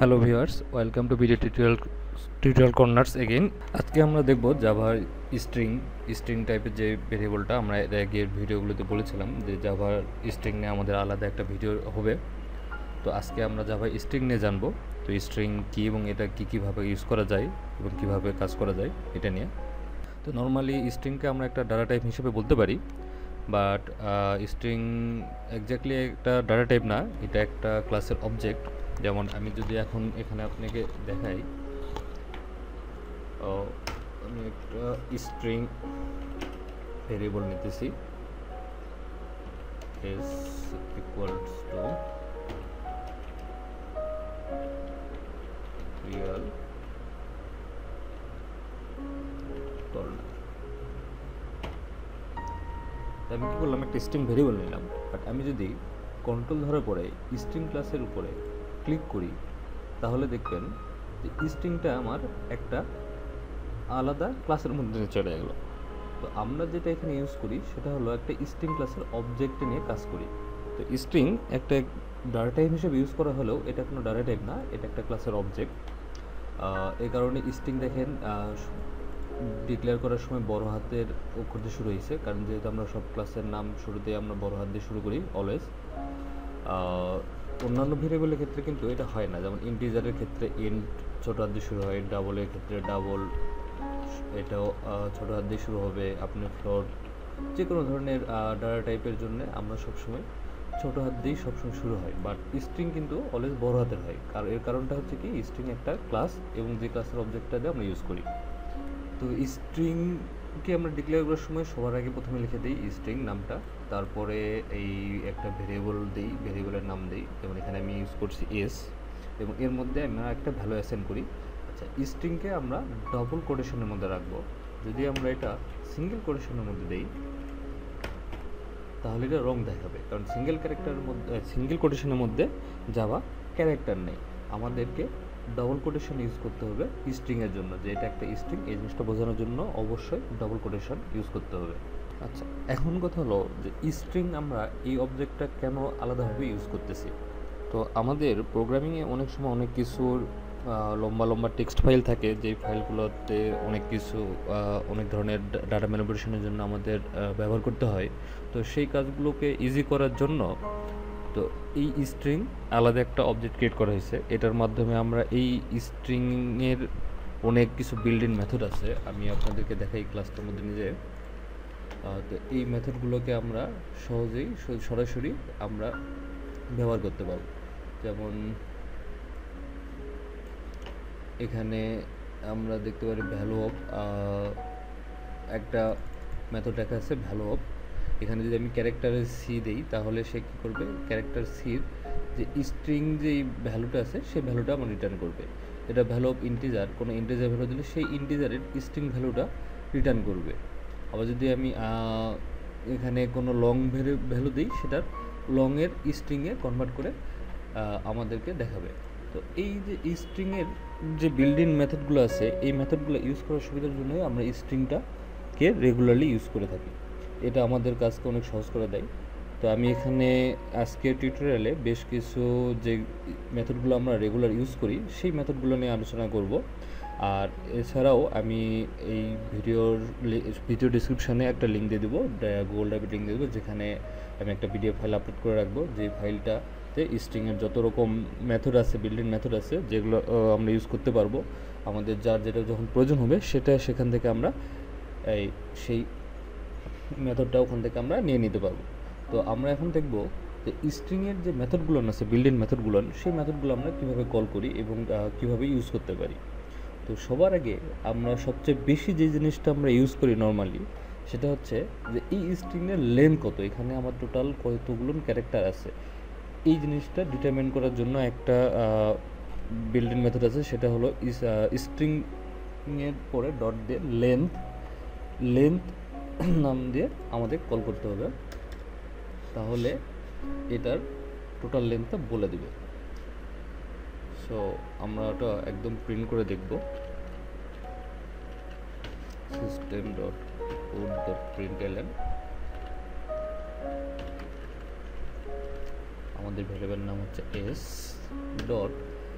Hello viewers welcome to video tutorial tutorial corners again আজকে আমরা দেখব জাভার স্ট্রিং স্ট্রিং টাইপের যে ভেরিয়েবলটা আমরা এর আগের ভিডিওগুলোতে বলেছিলাম যে জাভার স্ট্রিং নিয়ে আমাদের আলাদা একটা ভিডিও হবে। তো আজকে আমরা জাভা স্ট্রিং নিয়ে জানব। তো স্ট্রিং কী এবং এটা কী কীভাবে ইউজ করা যায় এবং কীভাবে কাজ করা যায় এটা নিয়ে। তো নর্মালি স্ট্রিংকে আমরা একটা ডাটা টাইপ হিসেবে বলতে পারি বাট স্ট্রিং এক্স্যাক্টলি একটা ডাটা টাইপ না, এটা একটা ক্লাসের অবজেক্ট যেমন আমি যদি এখন এখানে আপনাকে দেখাই আমি একটা স্ট্রিং ভেরিয়েবল নিতেছি is equals to real corner আমি কি করলাম? একটা স্ট্রিং ভেরিয়েবল নিলাম বাট আমি যদি কন্ট্রোল ধরে পড়ে স্ট্রিং ক্লাসের উপরে ক্লিক করি, তাহলে দেখবেন যে স্ট্রিংটা আমার একটা আলাদা ক্লাসের মধ্যে চলে গেলো। তো আমরা যেটা এখানে ইউজ করি, সেটা হলো একটা স্ট্রিং ক্লাসের অবজেক্ট নিয়ে কাজ করি। তো স্ট্রিং একটা ডাটা টাইপ হিসেবে ইউজ করা হলেও এটা কোনো ডাটা টাইপ না, এটা একটা ক্লাসের অবজেক্ট এই কারণে স্ট্রিং দেখেন ডিক্লেয়ার করার সময় বড় হাতের অক্ষর দিয়ে শুরু হয়েছে, কারণ যেহেতু আমরা সব ক্লাসের নাম শুরুতে আমরা বড় হাত দিয়ে শুরু করি অলওয়েজ অন্যান্য ভেরিয়েবলের ক্ষেত্রে কিন্তু এটা হয় না। যেমন ইন্টিজারের ক্ষেত্রে ইন্ট ছোট হাত দিয়ে শুরু হয় ডাবলের ক্ষেত্রে ডাবল এটাও ছোট হাত দিয়ে শুরু হবে, আপনি ফ্লোর যে কোনো ধরনের ডাটা টাইপের জন্য আমরা সবসময় ছোট হাত দিয়েই সবসময় শুরু হয়। বাট স্ট্রিং কিন্তু অলওয়েজ বড় হাতের হয়। কারণ এর কারণটা হচ্ছে কি স্ট্রিং একটা ক্লাস এবং যে ক্লাসের অবজেক্টটা দিয়ে আমরা ইউজ করি। তো স্ট্রিংকে আমরা ডিক্লেয়ার করার সময় সবার আগে প্রথমে লিখে দিই স্ট্রিং নামটা, তারপরে এই একটা ভেরিয়েবল দিই ভেরিয়েবলের নাম দিই, যেমন এখানে আমি ইউজ করছি এস এবং এর মধ্যে আমরা একটা ভ্যালু অ্যাসাইন করি। আচ্ছা স্ট্রিংকে আমরা ডবল কোটেশনের মধ্যে রাখব। যদি আমরা এটা সিঙ্গেল কোটেশনের মধ্যে দিই, তাহলে এটা রং দেখাবে, কারণ সিঙ্গেল ক্যারেক্টারের মধ্যে সিঙ্গেল কোটেশনের মধ্যে যাওয়া ক্যারেক্টার নেই। আমাদেরকে ডবল কোটেশন ইউজ করতে হবে স্ট্রিংয়ের জন্য যে এটা একটা স্ট্রিং এই জিনিসটা বোঝানোর জন্য অবশ্যই ডবল কোটেশন ইউজ করতে হবে। আচ্ছা। এখন কথা হলো যে স্ট্রিং আমরা এই অবজেক্টটা কেন আলাদাভাবে ইউজ করতেছি? তো আমাদের প্রোগ্রামিংয়ে অনেক সময় অনেক কিছুর লম্বা লম্বা টেক্সট ফাইল থাকে যে ফাইলগুলোতে অনেক কিছু অনেক ধরনের ডাটা ম্যানিপুলেশনের জন্য আমাদের ব্যবহার করতে হয়। তো সেই কাজগুলোকে ইজি করার জন্য তো এই স্ট্রিং আলাদা একটা অবজেক্ট ক্রিয়েট করা হয়েছে। এটার মাধ্যমে আমরা এই স্ট্রিংয়ের অনেক কিছু বিল্ডিং মেথড আছে। আমি আপনাদেরকে দেখাই ক্লাসটার মধ্যে নিজে। তো এই মেথডগুলোকে আমরা সহজেই সরাসরি আমরা ব্যবহার করতে পারব। যেমন এখানে আমরা দেখতে পারি ভ্যালু অফ একটা মেথড দেখা আছে ভ্যালু অফ এখানে যদি আমি ক্যারেক্টারের সি দিই, তাহলে সে কী করবে? ক্যারেক্টার সির যে স্ট্রিং যে ভ্যালুটা আছে সেই ভ্যালুটা আমার রিটার্ন করবে। এটা ভ্যালু অফ ইন্টিজার কোনো ইন্টিজার ভ্যালু দিলে সেই ইন্টিজারের স্ট্রিং ভ্যালুটা রিটার্ন করবে। আবার যদি আমি এখানে কোনো লং ভ্যালু ভ্যালু দিই, সেটার লংয়ের স্ট্রিংয়ে কনভার্ট করে আমাদেরকে দেখাবে। তো এই যে স্ট্রিংয়ের যে বিল্ডিং মেথডগুলো আছে, এই মেথডগুলো ইউজ করার সুবিধার জন্যই আমরা স্ট্রিংটাকে রেগুলারলি ইউজ করে থাকি। এটা আমাদের কাজকে অনেক সহজ করে দেয়। তো আমি এখানে আজকের টিউটোরিয়ালে বেশ কিছু যে মেথডগুলো আমরা রেগুলার ইউজ করি, সেই মেথডগুলো নিয়ে আলোচনা করব। আর এছাড়াও আমি এই ভিডিওর ভিডিও ডিসক্রিপশানে একটা লিঙ্ক দিয়ে দেবো গুগল ড্রাইভের লিঙ্ক দিয়ে দেবো, যেখানে আমি একটা পিডিএফ ফাইল আপলোড করে রাখব। যে ফাইলটাতে স্ট্রিংয়ের যত রকম মেথড আছে বিল্ডিং মেথড আছে, যেগুলো আমরা ইউজ করতে পারব, আমাদের যার যেটা যখন প্রয়োজন হবে, সেটা সেখান থেকে আমরা এই, সেই মেথডটা ওখান থেকে আমরা নিয়ে নিতে পারব। তো আমরা এখন দেখব যে স্ট্রিংয়ের যে মেথডগুলো আছে বিল্ডিং মেথডগুলো, সেই মেথডগুলো আমরা কীভাবে কল করি এবং কীভাবে ইউজ করতে পারি। তো সবার আগে আমরা সবচেয়ে বেশি যে জিনিসটা আমরা ইউজ করি নর্মালি সেটা হচ্ছে যে এই স্ট্রিংয়ের লেন্থ কত? এখানে আমার টোটাল কতগুলো ক্যারেক্টার আছে? এই জিনিসটা ডিটারমিন করার জন্য একটা বিল্ডিং মেথড আছে, সেটা হলো স্ট্রিংয়ের পরে ডট দিয়ে লেন্থ লেন্থ নাম দিয়ে আমাদের কল করতে হবে। তাহলে এটার টোটাল লেন্থটা বলে দিবে। সো আমরা ওটা একদম প্রিন্ট করে দেখব। System dot code dot print ln আমাদের ভ্যারিয়েবল নাম হচ্ছে এস ডট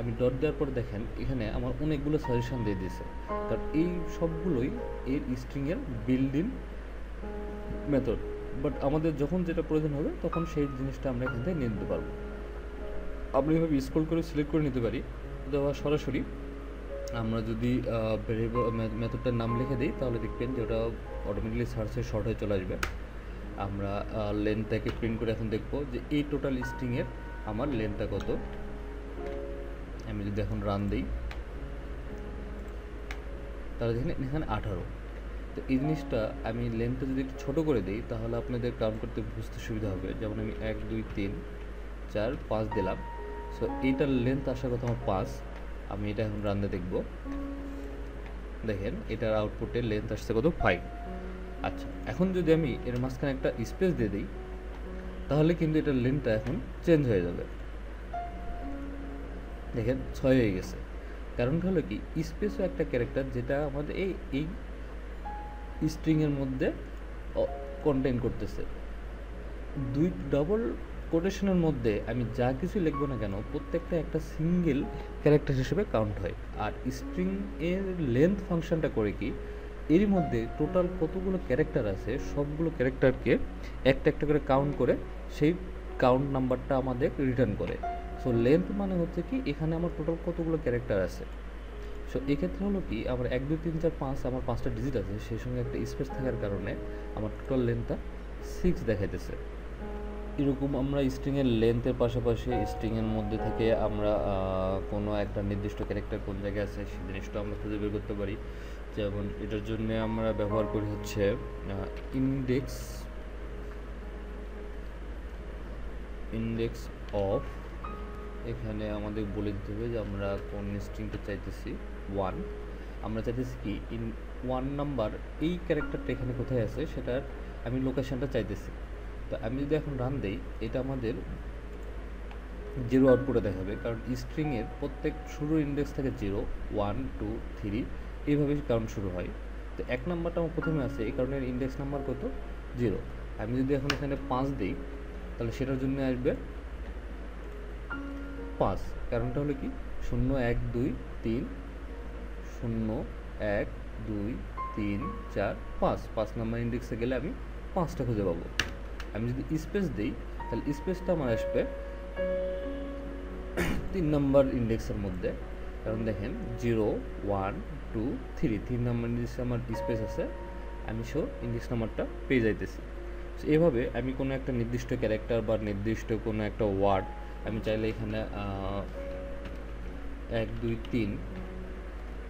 আমি ডট দেওয়ার পরে দেখেন, এখানে আমার অনেকগুলো সাজেশন দিয়ে দিয়েছে। কারণ এই সবগুলোই এর স্ট্রিংয়ের বিল্ডিং মেথড। বাট আমাদের যখন যেটা প্রয়োজন হবে, তখন সেই জিনিসটা আমরা এখান থেকে নিয়ে নিতে পারব। আমরা এভাবে স্ক্রল করে সিলেক্ট করে নিতে পারি। অথবা সরাসরি আমরা যদি মেথডটার নাম লিখে দিই, তাহলে দেখবেন যে ওটা অটোমেটিকলি সার্চে শর্ট হয়ে চলে আসবে। আমরা লেন্থটাকে প্রিন্ট করে এখন দেখব যে এই টোটাল স্ট্রিংয়ের আমার লেন্থটা কত। আমি যদি এখন রান দিই, তাহলে দেখেন এখানে আঠারো। তো এই জিনিসটা আমি লেন্থটা যদি একটু ছোটো করে দিই, তাহলে আপনাদের কাউন্ট করতে বুঝতে সুবিধা হবে। যেমন আমি এক, দুই, তিন, চার, পাঁচ দিলাম। সো এইটার লেন্থ আসার কথা আমার পাঁচ। আমি এটা এখন রান্না দেখব। দেখেন, এটার আউটপুটের লেন্থ আসছে কত? ফাইভ আচ্ছা এখন যদি আমি এর মাঝখানে একটা স্পেস দিয়ে দিই, তাহলে কিন্তু এটার লেন্থটা এখন চেঞ্জ হয়ে যাবে। দেখেন, ছয় হয়ে গেছে। কারণটা হলো কি? স্পেসও একটা ক্যারেক্টার যেটা আমাদের এই এই স্ট্রিংয়ের মধ্যে কন্টেন করতেছে। দুই ডবল কোটেশনের মধ্যে আমি যা কিছু লিখব না কেন, প্রত্যেকটা একটা সিঙ্গেল ক্যারেক্টার হিসেবে কাউন্ট হয়। আর স্ট্রিং এর লেন্থ ফাংশনটা করে কি এর মধ্যে টোটাল কতগুলো ক্যারেক্টার আছে, সবগুলো ক্যারেক্টারকে একটা একটা করে কাউন্ট করে, সেই কাউন্ট নাম্বারটা আমাদের রিটার্ন করে। সো লেন্থ মানে হচ্ছে কি, এখানে আমার টোটাল কতগুলো ক্যারেক্টার আছে। সো এক্ষেত্রে হলো কি, আমার এক, দুই, তিন, চার, পাঁচ, আমার পাঁচটা ডিজিট আছে, সেই সঙ্গে একটা স্পেস থাকার কারণে আমার টোটাল লেন্থটা সিক্স দেখাইতেছে। এরকম আমরা স্ট্রিংয়ের লেন্থের পাশাপাশি স্ট্রিংয়ের মধ্যে থেকে আমরা কোনো একটা নির্দিষ্ট ক্যারেক্টার কোন জায়গায় আছে, সেই জিনিসটা আমরা খুঁজে বের করতে পারি। যেমন এটার জন্য আমরা ব্যবহার করি হচ্ছে ইন্ডেক্স ইন্ডেক্স অফ এখানে আমাদের বলে দিতে হবে যে আমরা কোন স্ট্রিংটা চাইতেছি। ওয়ান আমরা চাইতেছি কি ইন ওয়ান নাম্বার এই ক্যারেক্টারটা এখানে কোথায় আছে সেটার আমি লোকেশনটা চাইতেছি। তো আমি যদি এখন রান দেই, এটা আমাদের জিরো আউটপুটে দেখাবে, কারণ স্ট্রিংয়ের প্রত্যেক শুরু ইন্ডেক্স থেকে জিরো ওয়ান টু থ্রি এইভাবে কাউন্ট শুরু হয়। তো এক নাম্বারটা আমার প্রথমে আছে, এই কারণে ইন্ডেক্স নাম্বার কত? জিরো আমি যদি এখন এখানে পাঁচ দিই, তাহলে সেটার জন্য আসবে পাঁচ। কারণটা হলো কি, শূন্য, এক, দুই, তিন শূন্য, এক, দুই, তিন, চার, পাঁচ। পাঁচ নাম্বার ইন্ডেক্সে গেলে আমি পাঁচটা খুঁজে পাবো। আমি যদি স্পেস দিই, তাহলে স্পেসটা আমার আসবে তিন নাম্বার ইন্ডেক্সের মধ্যে। কারণ দেখেন জিরো ওয়ান টু থ্রি তিন নাম্বার ইন্ডেক্সে আমার স্পেস আছে, আমি সো ইন্ডেক্স নাম্বারটা পেয়ে যাইতেছি। এভাবে আমি কোনো একটা নির্দিষ্ট ক্যারেক্টার বা নির্দিষ্ট কোনো একটা ওয়ার্ড আমি চাইলে এখানে এক, দুই, তিন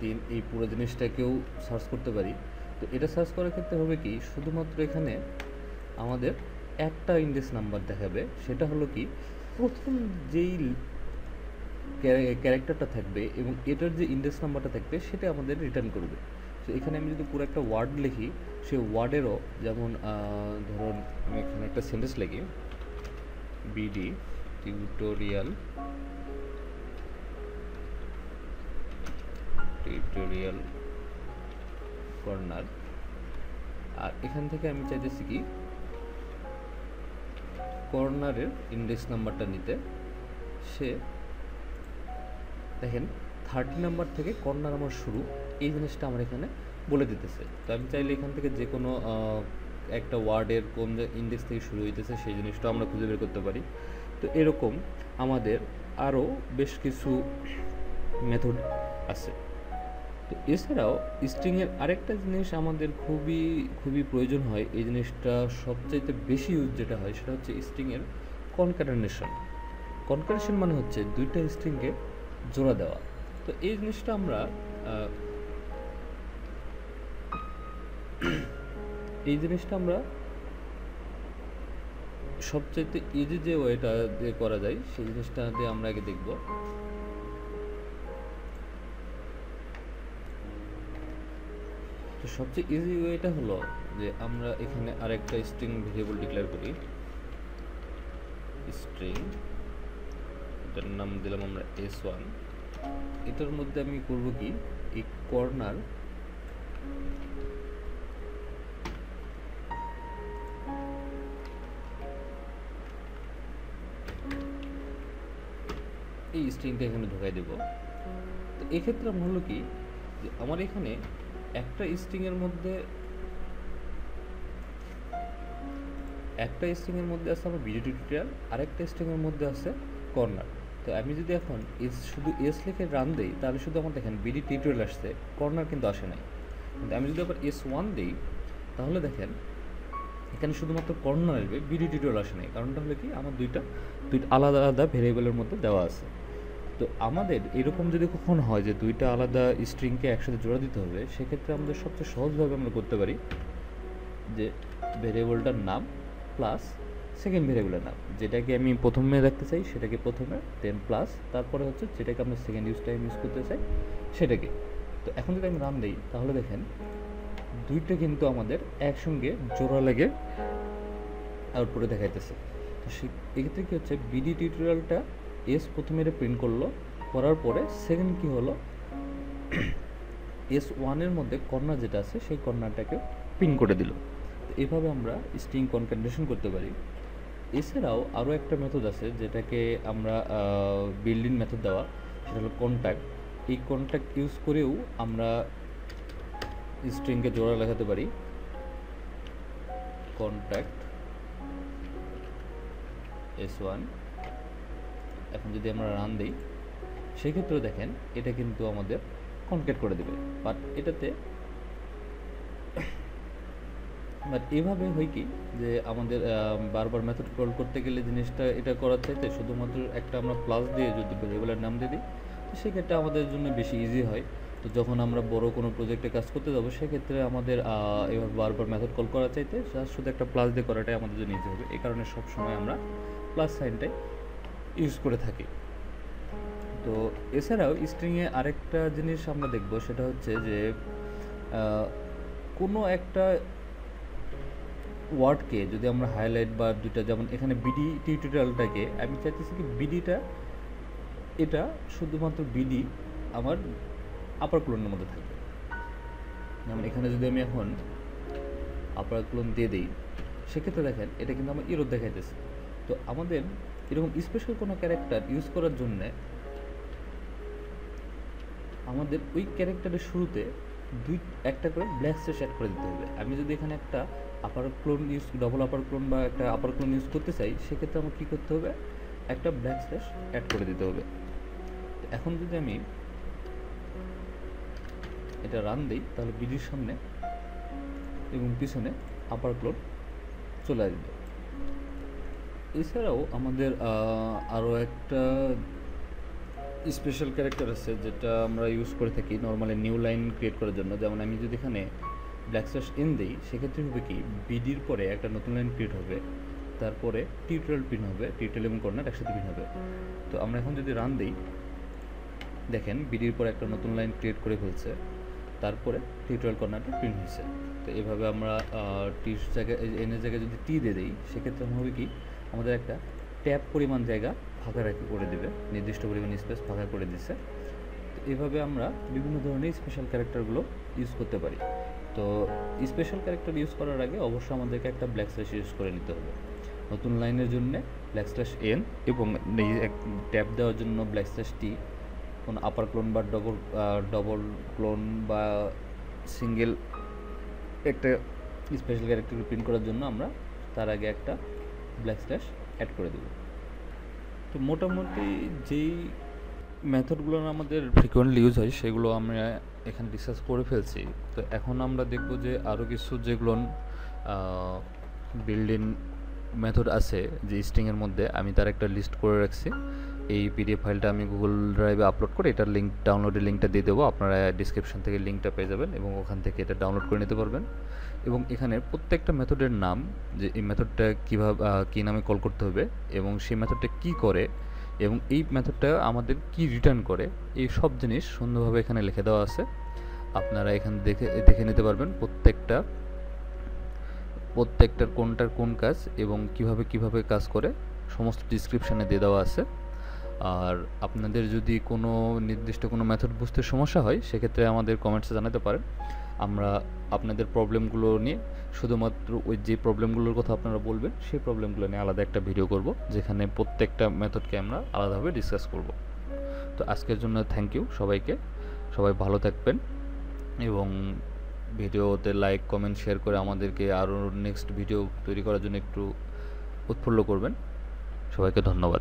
তিন এই পুরো জিনিসটাকেও সার্চ করতে পারি। তো এটা সার্চ করার ক্ষেত্রে হবে কি, শুধুমাত্র এখানে আমাদের একটা ইন্ডেক্স নাম্বার দেখাবে, সেটা হলো কি, প্রথম যেই ক্যারেক্টারটা থাকবে এবং এটার যে ইন্ডেক্স নাম্বারটা থাকবে, সেটা আমাদের রিটার্ন করবে। তো এখানে আমি যদি পুরো একটা ওয়ার্ড লিখি, সেই ওয়ার্ডেরও যেমন ধরুন আমি এখানে একটা সেন্টেন্স লিখি বিডি টিউটোরিয়াল টিউটোরিয়াল কর্নার। আর এখান থেকে আমি চাইতেছি কি, কর্নারের ইন্ডেক্স নাম্বারটা নিতে। সে, দেখেন থার্টি নাম্বার থেকে কর্নার আমার শুরু। এই জিনিসটা আমার এখানে বলে দিতেছে। তো আমি চাইলে এখান থেকে যে কোনো একটা ওয়ার্ডের কোন ইন্ডেক্স থেকে শুরু হইতেছে, সেই জিনিসটা আমরা খুঁজে বের করতে পারি। তো এরকম আমাদের আরও বেশ কিছু মেথড আছে। তো এছাড়াও স্ট্রিংয়ের আরেকটা জিনিস আমাদের খুবই খুবই প্রয়োজন হয়, এই জিনিসটা সবচাইতে বেশি ইউজ যেটা হয় সেটা হচ্ছে স্ট্রিংয়ের কনকারেনেশন কনকারেশন মানে হচ্ছে দুইটা স্ট্রিংকে জোড়া দেওয়া। তো এই জিনিসটা আমরা এই জিনিসটা আমরা সবচাইতে ইজি যে ওয়েটা দিয়ে করা যায়, সেই জিনিসটা দিয়ে আমরা আগে দেখব। তো সবচেয়ে ইজি ওয়েটা হলো যে আমরা এখানে আরেকটা স্ট্রিং ভেরিয়েবল ডিক্লেয়ার করি। স্ট্রিং এটার নাম দিলাম আমরা এস ওয়ান এটার মধ্যে আমি করব কি? এই কর্নার এই স্ট্রিংটা এখানে ঢোকাই দেব। তো এক্ষেত্রে আমার হলো কি? যে আমার এখানে একটা স্ট্রিংয়ের মধ্যে, একটা স্ট্রিংয়ের মধ্যে আছে আমার ভিডিও টিউটোরিয়াল আরেকটা স্ট্রিংয়ের মধ্যে আছে কর্নার তো আমি যদি এখন এস শুধু এস লিখে রান দিই, তাহলে শুধু আমার দেখেন বিডি টিউটোরিয়াল আসছে কর্নার কিন্তু আসে নাই। কিন্তু আমি যদি আবার এস ওয়ান দিই, তাহলে দেখেন, এখানে শুধুমাত্র কর্নার আসবে বিডি টিউটোরিয়াল আসে নাই। কারণটা হলো কি? আমার দুইটা দুইটা আলাদা আলাদা ভেরিয়েবলের মধ্যে দেওয়া আছে। তো আমাদের এরকম যদি কখন হয় যে দুইটা আলাদা স্ট্রিংকে একসাথে জোড়া দিতে হবে, সেক্ষেত্রে আমাদের সবচেয়ে সহজভাবে আমরা করতে পারি যে ভেরিয়েবলটার নাম প্লাস সেকেন্ড ভেরিয়েবলের নাম। যেটাকে আমি প্রথমে রাখতে চাই, সেটাকে প্রথমে দেন প্লাস তারপরে হচ্ছে যেটাকে আমরা সেকেন্ড ইউজ টাইম ইউজ করতে চাই, সেটাকে। তো এখন যদি আমি নাম দিই, তাহলে দেখেন দুইটা কিন্তু আমাদের একসঙ্গে জোড়া লেগে আউটপুটে দেখাইতেছে। তো সে এক্ষেত্রে কী হচ্ছে? বিডি টিউটোরিয়ালটা এস প্রথমে এটা প্রিন্ট করল, করার পরে সেকেন্ড কি হলো? এস ওয়ানের মধ্যে কর্নার যেটা আছে, সেই কর্নারটাকে পিন করে দিল। এভাবে আমরা স্ট্রিং কনকান্ডেশন করতে পারি। এছাড়াও আরও একটা মেথড আছে, যেটাকে আমরা বিল্ডিং মেথড দেওয়া, সেটা হলো কন্ট্যাক্ট এই কন্ট্যাক্ট ইউজ করেও আমরা স্ট্রিংকে জোড়া লাগাতে পারি। কন্ট্যাক্ট এস ওয়ান এখন যদি আমরা রান দিই, সেক্ষেত্রেও দেখেন এটা কিন্তু আমাদের কনকেট করে দেবে। বাট এটাতে বাট এভাবে হয় কি যে আমাদের বারবার মেথড কল করতে গেলে জিনিসটা এটা করার চাইতে শুধুমাত্র একটা আমরা প্লাস দিয়ে যদি ভেরিয়েবলের নাম দিয়ে দিই, তো সেক্ষেত্রে আমাদের জন্য বেশি ইজি হয়। তো যখন আমরা বড় কোনো প্রজেক্টে কাজ করতে যাব, সেক্ষেত্রে আমাদের এভাবে বারবার মেথড কল করার চাইতে শুধু একটা প্লাস দিয়ে করাটাই আমাদের জন্য ইজি হবে। এই কারণে সবসময় আমরা প্লাস সাইনটাই ইউজ করে থাকি। তো এছাড়াও স্ট্রিংয়ে আরেকটা জিনিস আমরা দেখব, সেটা হচ্ছে যে কোনো একটা ওয়ার্ডকে যদি আমরা হাইলাইট বা দুইটা, যেমন এখানে বিডি টিউটোরিয়ালটাকে আমি চাইতেছি কি বিডিটা এটা শুধুমাত্র বিডি আমার আপার ক্লোনের মধ্যে থাকবে। যেমন এখানে যদি আমি এখন আপার ক্লোন দিয়ে দিই, সেক্ষেত্রে দেখেন, এটা কিন্তু আমার ইরোদ দেখাইতেছে। তো আমাদের এরকম স্পেশাল কোনো ক্যারেক্টার ইউজ করার জন্যে আমাদের ওই ক্যারেক্টারের শুরুতে দুই, একটা করে ব্ল্যাক স্পেস অ্যাড করে দিতে হবে। আমি যদি এখানে একটা upper colon use double upper colon বা একটা আপার ক্লোন ইউজ করতে চাই, সেক্ষেত্রে আমার কী করতে হবে? একটা ব্ল্যাক স্পেস অ্যাড করে দিতে হবে। এখন যদি আমি এটা রান দিই, তাহলে বিডির সামনে এবং পিছনে আপার ক্লোন চলে আসবে। এছাড়াও আমাদের আরও একটা স্পেশাল ক্যারেক্টার আছে যেটা আমরা ইউজ করে থাকি নর্মালি নিউ লাইন ক্রিয়েট করার জন্য। যেমন আমি যদি এখানে ব্ল্যাক স্ল্যাশ এন দিই, সেক্ষেত্রে হবে কি বিডির পরে একটা নতুন লাইন ক্রিয়েট হবে। তারপরে টিউটোরিয়াল পিন হবে টিউটোরিয়াল এবং কর্নার একসাথে পিন হবে। তো আমরা এখন যদি রান দিই, দেখেন বিডির পরে একটা নতুন লাইন ক্রিয়েট করে ফেলছে। তারপরে টিউটোরিয়াল কর্নারটা প্রিন্ট হয়েছে। তো এভাবে আমরা টির জায়গায় এনের জায়গায় যদি টি দিয়ে দিই, সেক্ষেত্রে হবে কি আমাদের একটা ট্যাপ পরিমাণ জায়গা ফাঁকা রাখি করে দেবে, নির্দিষ্ট পরিমাণ স্পেস ফাঁকা করে দিচ্ছে তো এভাবে আমরা বিভিন্ন ধরনের স্পেশাল ক্যারেক্টারগুলো ইউজ করতে পারি। তো স্পেশাল ক্যারেক্টার ইউজ করার আগে অবশ্যই আমাদেরকে একটা ব্ল্যাক স্ল্যাশ ইউজ করে নিতে হবে। নতুন লাইনের জন্য ব্ল্যাক স্ল্যাশ এন এবং ট্যাপ দেওয়ার জন্য ব্ল্যাক স্ল্যাশ টি কোনো আপার ক্লোন বা ডবল ডবল ক্লোন বা সিঙ্গেল একটা স্পেশাল ক্যারেক্টার প্রিন্ট করার জন্য আমরা তার আগে একটা ব্ল্যাক স্ল্যাশ অ্যাড করে দেবো। তো মোটামুটি যেই মেথডগুলো আমাদের ফ্রিকোয়েন্টলি ইউজ হয়, সেগুলো আমরা এখানে ডিসকাস করে ফেলছি। তো এখন আমরা দেখব যে আরও কিছু যেগুলো বিল্ডিং মেথড আছে, যে স্টিংয়ের মধ্যে। আমি তার একটা লিস্ট করে রাখছি। এই পিডিএফ ফাইলটা আমি গুগল ড্রাইভে আপলোড করে এটার লিঙ্ক ডাউনলোডের লিঙ্কটা দিয়ে দেবো। আপনারা ডিসক্রিপশন থেকে লিঙ্কটা পেয়ে যাবেন এবং ওখান থেকে এটা ডাউনলোড করে নিতে পারবেন। এবং এখানে প্রত্যেকটা মেথডের নাম, যে এই মেথডটা কীভাবে কী নামে কল করতে হবে এবং সেই মেথডটা কী করে এবং এই মেথডটা আমাদের কি রিটার্ন করে, এই সব জিনিস সুন্দরভাবে এখানে লিখে দেওয়া আছে। আপনারা এখানে দেখে দেখে নিতে পারবেন প্রত্যেকটা, প্রত্যেকটার কোনটার কোন কাজ এবং কীভাবে কীভাবে কাজ করে, সমস্ত ডিসক্রিপশানে দিয়ে দেওয়া আছে। আর আপনাদের যদি কোনো নির্দিষ্ট কোনো মেথড বুঝতে সমস্যা হয়, সেক্ষেত্রে আমাদের কমেন্টসে জানাতে পারেন। আমরা আপনাদের প্রবলেমগুলো নিয়ে শুধুমাত্র ওই যে প্রবলেমগুলোর কথা আপনারা বলবেন, সেই প্রবলেমগুলো নিয়ে আলাদা একটা ভিডিও করব, যেখানে প্রত্যেকটা মেথডকে আমরা আলাদাভাবে ডিসকাস করব। তো আজকের জন্য থ্যাংক ইউ সবাইকে। সবাই ভালো থাকবেন এবং ভিডিওতে লাইক কমেন্ট শেয়ার করে আমাদেরকে আরও নেক্সট ভিডিও তৈরি করার জন্য একটু উৎফুল্ল করবেন। সবাইকে ধন্যবাদ।